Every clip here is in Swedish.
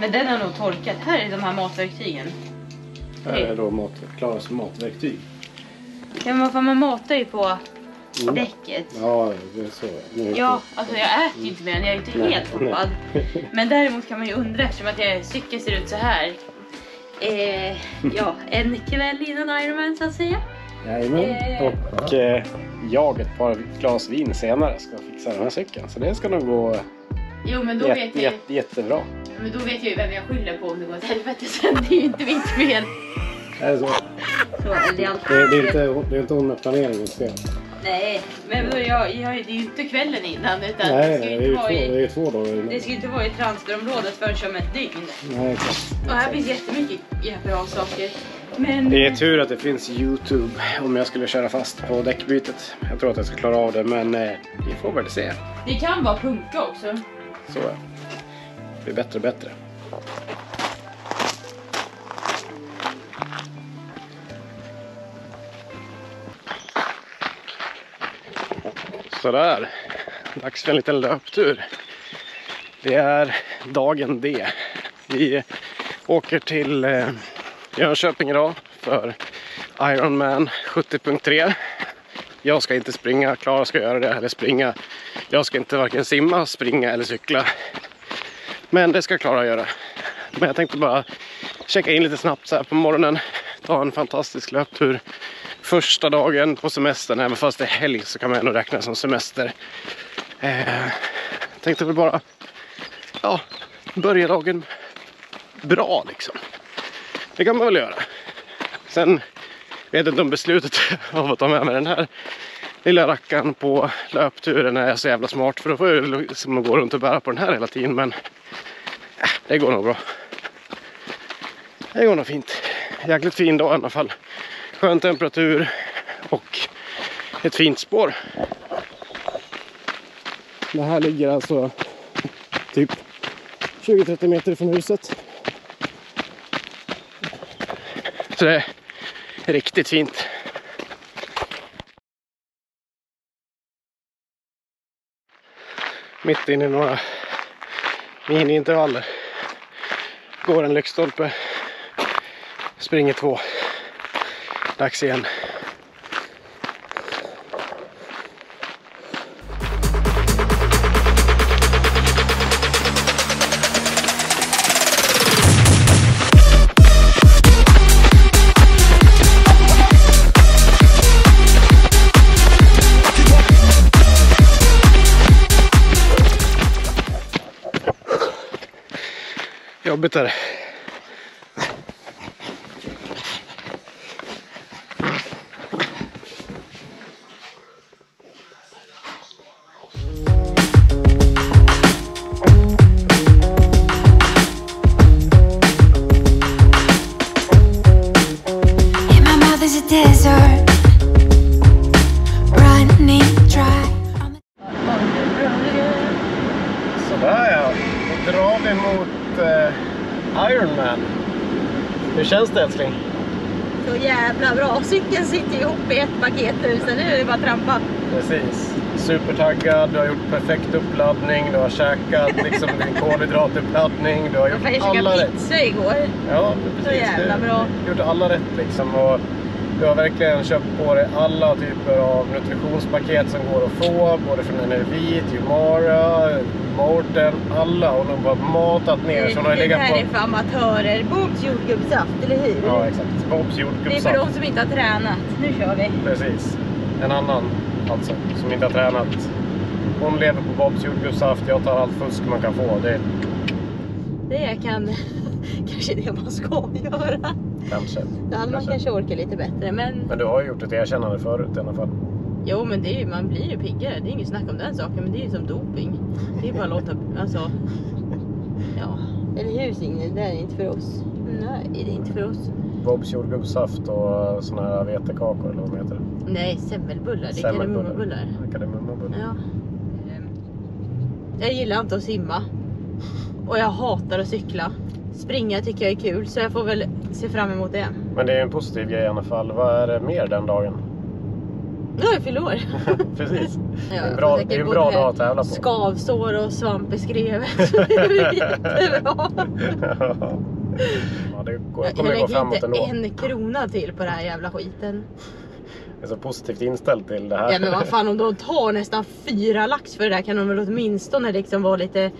Men den har nog torkat. Här är de här matverktygen. Här är då mat, Klaras matverktyg. Ja men vad fan, man matar ju på Mm. däcket. Ja, det är så. Är Ja, alltså jag äter ju inte med den. Jag är inte Nej, helt tappad. Men däremot kan man ju undra eftersom att jag cykeln ser ut så här. Eh, ja, en kväll innan Ironman så att säga. Jajamän. Eh. Och eh, jag ett par glas vin senare ska fixa den här cykeln. Så det ska nog gå Jo men då jätte, vet jag jätte, jättebra. Men då vet jag ju vem jag skyller på om det går åt helvete sen. Det är ju inte mitt fel. Är det så? Så, eller det är Det, det, är inte, det är inte hon med planeringens fel. Nej, men då, jag, jag, det är ju inte kvällen innan utan Nej, det det ska ju är inte ju vara två, det i, är ju två dagar det innan. ska ju inte vara i transferområdet förrän om ett dygn. Nej, exakt. Och här finns jättemycket bra saker. Men Det är tur att det finns Youtube om jag skulle köra fast på däckbytet. Jag tror att jag ska klara av det men eh, vi får väl se. det kan vara punka också. Så är det. Det blir bättre och bättre. Sådär. Dags för en liten löptur. Det är dagen D. Vi åker till eh, Jönköping idag för Ironman 70.3. Jag ska inte springa, Klara ska göra det, eller springa. Jag ska inte varken simma, springa eller cykla. Men det ska Klara göra. Men jag tänkte bara checka in lite snabbt så här på morgonen. Ta en fantastisk löptur. Första dagen på semestern, även fast det är helg så kan man ändå räkna som semester. Eh, tänkte väl bara ja, börja dagen bra liksom. Det kan man väl göra. Sen vet jag inte om beslutet av att ta med mig den här lilla rackaren på löpturen är så jävla smart för då får jag liksom gå runt och bära på den här hela tiden men äh, det går nog bra. Det går nog fint. Jäkligt fin dag i alla fall. Skön temperatur och ett fint spår. Det här ligger alltså typ 20-30 meter från huset. Så det är riktigt fint. Mitt inne i några miniintervaller. Går en lyktstolpe. Springer två. Dags igen. Jobbigt är det. In my mouth is a desert, running dry. On the Sådär ja, då drar vi mot eh, Ironman. Hur känns det älskling? Så jävla bra. Cykeln sitter ihop i ett paket nu så nu är det bara att trampa. Precis. Supertaggad, du har gjort perfekt uppladdning, du har käkat liksom din kolhydratuppladdning, du har Jag gjort alla rätt. pizza igår. Ja, Så precis. jävla du bra. har gjort alla rätt liksom. Och du har verkligen köpt på dig alla typer av nutritionspaket som går att få. Både från Enervit, Humara, Morten, alla. Och de har matat ner. Så de har det här på... är för amatörer. Bobs jordgubbssaft, eller hur? Ja, exakt. Bobs det är för jordgubbssaft. de som inte har tränat. Nu kör vi. Precis. En annan alltså, som inte har tränat. Hon lever på Bobs jordgubbssaft. Jag tar allt fusk man kan få. Det Det kan kanske det man ska göra. Kanske. Då hade man Kanske. orkat lite bättre. Men Men du har ju gjort ett erkännande förut i alla fall. jo, men det är ju, man blir ju piggare. Det är inget snack om den saken. Men det är ju som doping. Det är bara att låta, alltså. Ja. Eller hur Signe? Det är inte för oss. Nej, det är inte för oss. Bobs jordgubbssaft och såna här vetekakor eller vad de heter. Nej, semmelbullar. Det är kardemummabullar. Ja. Jag gillar inte att simma. Och jag hatar att cykla. Springa tycker jag är kul, så jag får väl se fram emot det. Men det är ju en positiv grej i alla fall. Vad är det mer den dagen? Ja, jag fyller år. Precis. Det Ja, är en bra, det är en bra dag att tävla på. Skavsår och svamp i skrevet. det är jättebra. ja, det går, Jag kommer gå lägger inte en krona till på den här jävla skiten. Jag är så positivt inställd till det här. Ja men vad fan om de tar nästan fyra lax för det där kan de väl åtminstone liksom vara lite...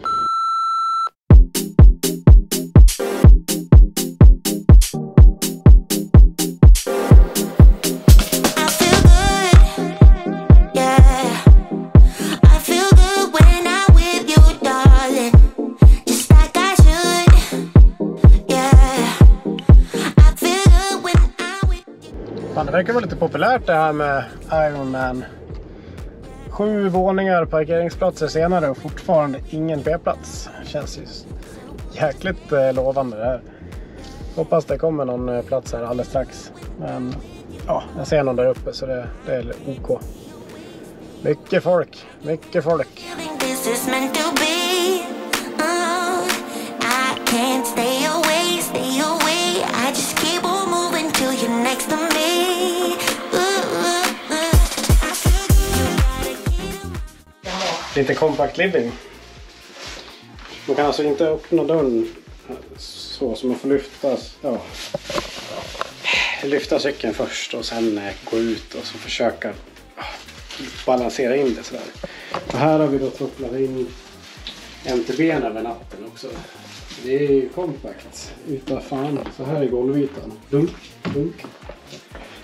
verkar vara lite populärt det här med Iron Man. Sju våningar, parkeringsplatser senare och fortfarande ingen B-plats. Känns ju jäkligt eh, lovande det här. Hoppas det kommer någon eh, plats här alldeles strax. Men ja, jag ser någon där uppe så det, det är OK. Mycket folk, mycket folk. Uh, I can't stay away, stay away. I just Lite compact living. Man kan alltså inte öppna dörren så som man får lyfta, ja, lyfta cykeln först och sen eh, gå ut och så försöka balansera in det sådär. Och här har vi då kopplat in MTB'n över natten också. Det är ju kompakt. Utav fan. Så här är golvytan. Dunk, dunk.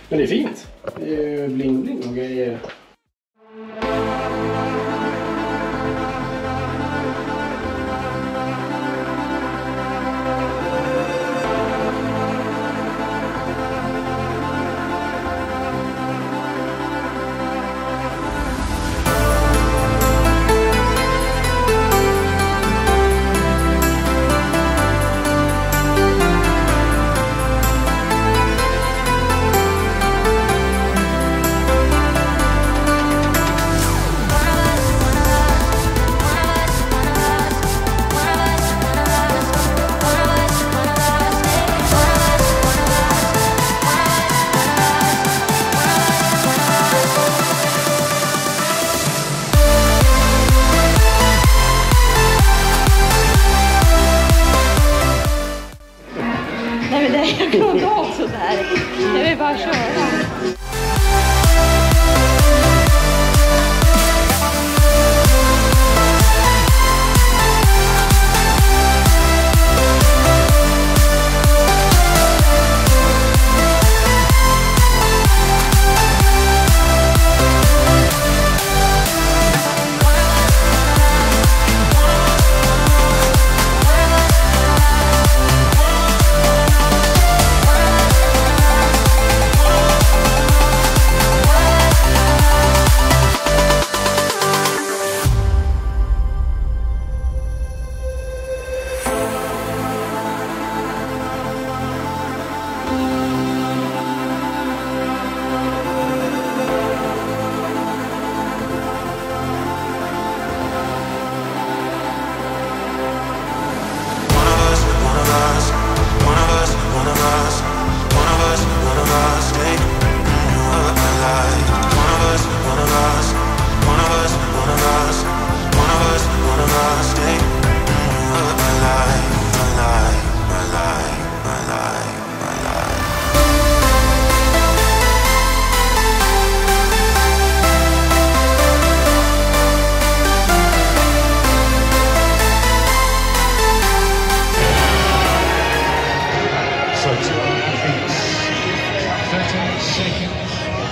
Men det är fint. Det är ju bling-bling och grejer.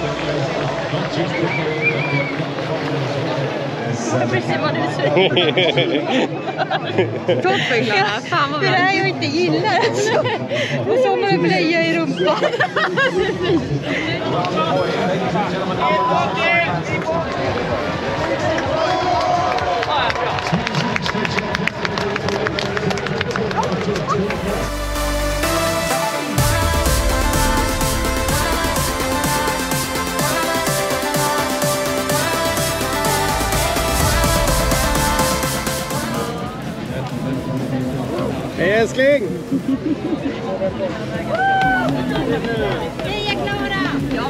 zone. Precis vad du säger. Toppen Fan vad Det är jag inte gillar alltså. Och så har man en blöja i rumpan. Älskling! Heja Klara! Ja?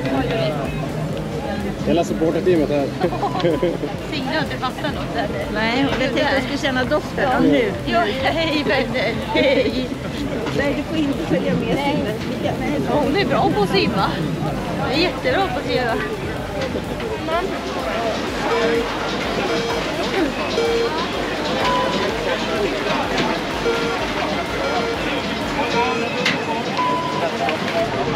Hela supporterteamet här. Signe har inte fattat något där. Nej, jag tänkte att jag skulle känna doften av nu. Ja, hej vänner, hej! Nej, du får inte följa med Signe. Ja, Hon är bra på att simma. Hon är jättebra på att simma. Hej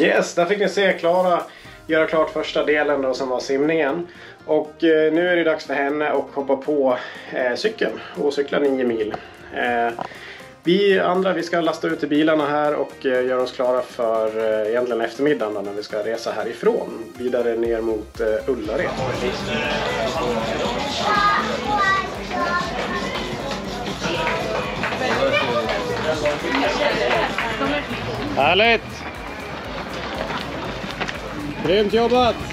Yes, där fick ni se Klara göra klart första delen då som var simningen. Och eh, nu är det dags för henne att hoppa på eh, cykeln och cykla 9 mil. Eh, vi andra vi ska lasta ut i bilarna här och eh, göra oss klara för eh, egentligen eftermiddagen då, när vi ska resa härifrån. Vidare ner mot eh, Ullared. Härligt! Grymt jobbat!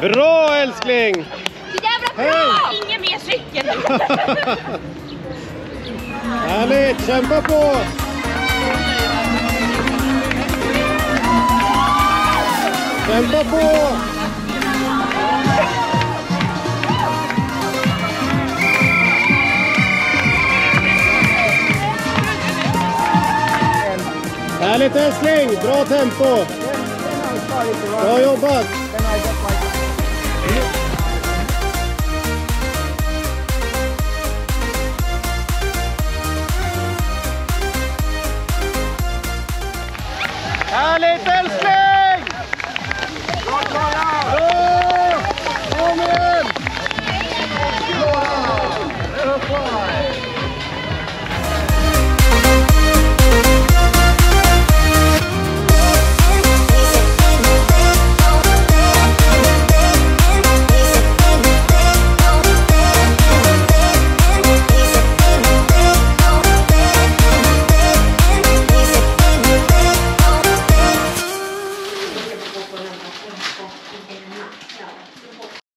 Bra! Älskling! Så jävla bra! Ingen mer cykel! Härligt! Kämpa på! Kämpa på! Härligt älskling! Bra tempo! Bra jobbat! Yeah.